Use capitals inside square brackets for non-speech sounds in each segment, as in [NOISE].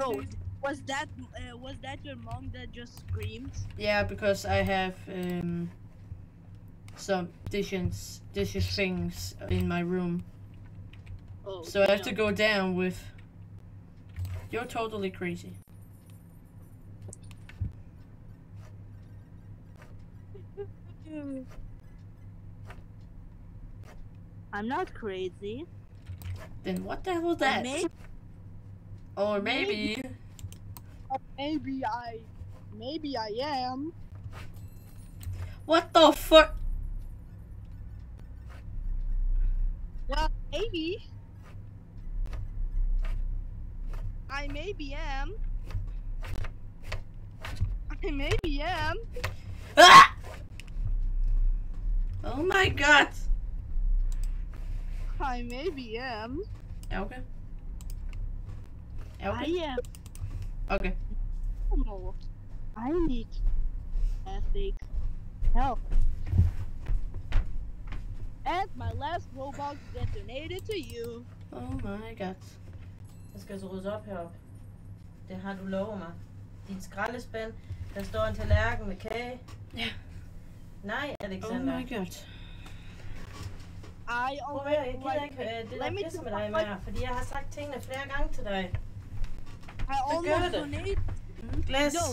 Oh, was that uh, was that your mom that just screamed? Yeah, because I have um some dishes dishes things in my room. Oh, So I have to go down with You're totally crazy. I'm not crazy. Then what the hell was that? Maybe, Or maybe maybe I, maybe I am. What the fuck? Well, maybe. I maybe am. I maybe am. Ah! Oh my god. I maybe am. Okay. I am. Okay. normal. I need ethic help. And my last robot get donated to you. Oh my god. Der skal så ryddes op heroppe. Det har du lovet mig. Dit skraldespand. Der står en tallerken med kage. Ja. Nej, Oh Alexander. my god. I Prøv at høre, jeg gider almost, ikke øh, det Let der me pisse med dig mere, fordi jeg har sagt tingene flere gange til dig. I almost good. donated. Hmm? Glas. No.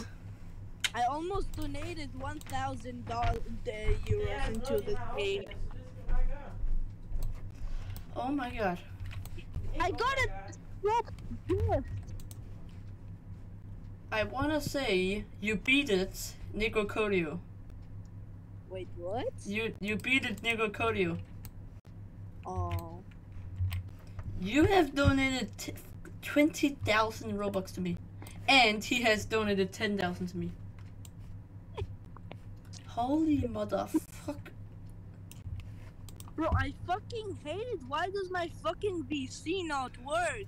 I almost donated one thousand uh, euros er into this game. Oh my god. I got it. Look. I wanna say you beat it, Nico Codio. Wait, what? You you beat it, Nico Codio. Oh. You have donated t- twenty thousand robux to me, and he has donated ten thousand to me. Holy motherfuck! Bro, I fucking hate it. Why does my fucking VC not work?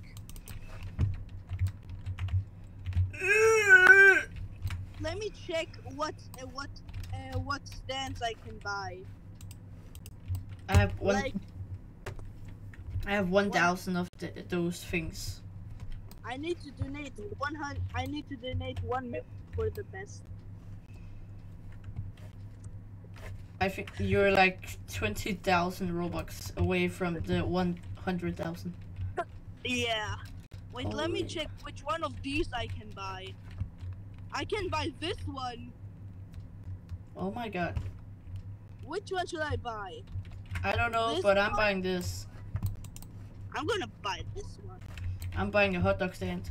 Let me check what uh, what uh, what stands I can buy. I have one. Like I have one thousand of th- those things. I need to donate one hundred. I need to donate one mil for the best. I think you're like twenty thousand robux away from the one hundred thousand. Yeah. Wait, let me check which one of these I can buy. I can buy this one. Oh my god! Which one should I buy? I don't know, This but I'm one? buying this. I'm gonna buy this one. I'm buying a hot dog stand.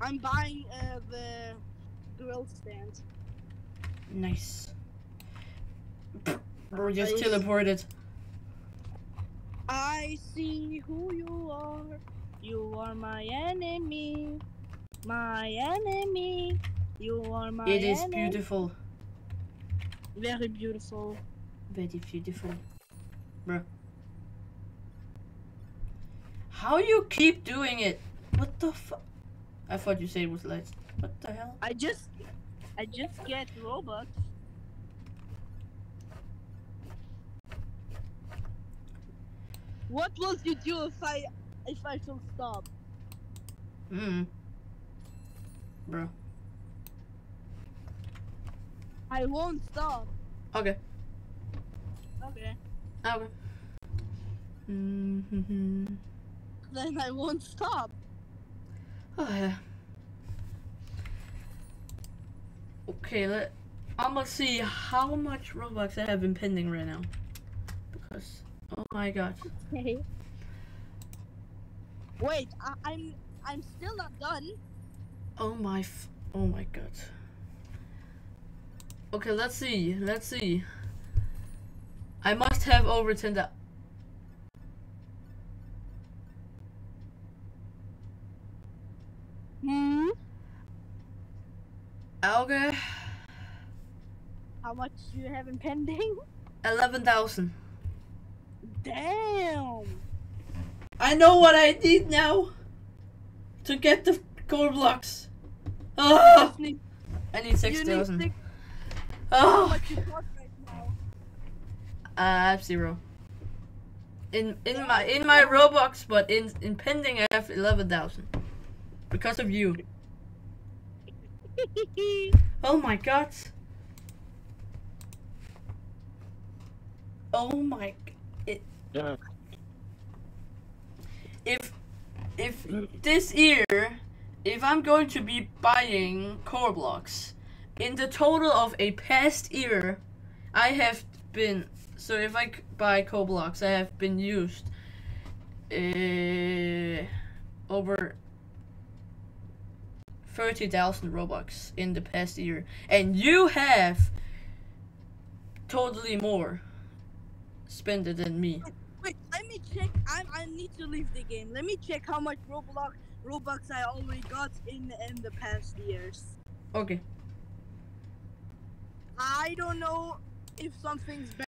I'm buying uh, the grill stand. Nice. [LAUGHS] Bro, just Nice. teleported. I see who you are. You are my enemy. My enemy. You are my It is enemy. beautiful. Very beautiful. Very beautiful. Bro. How you keep doing it? What the fuck? I thought you said it was lights. What the hell? I just, I just get robots. What will you do if I, if I shall stop? Hmm. Bro. I won't stop. Okay. Okay. Okay. Mm-hmm. Then I won't stop. Oh yeah. Okay, let I'm gonna see how much Robux I have in pending right now. Because oh my god. Okay. Wait, I, I'm, I'm still not done. Oh my f oh my god. Okay, let's see. Let's see. I must have over ten thou- Hmm. Okay. How much do you have in pending? Eleven thousand. Damn. I know what I need now to get the core blocks. Oh, need- I need six you need thousand. six- How Oh, much you got right now? uh, I have zero. in in my in my Robux, but in in pending I have eleven thousand because of you. Oh my god. Oh my. It, Yeah. if if this year, if I'm going to be buying core blocks, in the total of a past year, I have been so if I buy core blocks, I have been used uh, over thirty thousand robux in the past year, and you have totally more spent it than me. Wait, let me check. I I need to leave the game. Let me check how much Roblox Robux I already got in in the past years. Okay. I don't know if something's